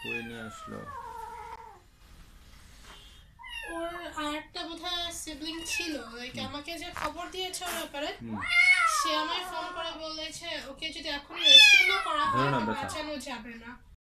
বই নিয়ে আসলো। ওর আর একটা বোধহয় সিবলিং ছিল। লাইক আমাকে যে খবর দিয়েছে ওর ব্যাপারে সে আমায় ফোন করে বলেছে ওকে যদি এখন রেস্কিউ না করা হয় বাঁচানো যাবে না।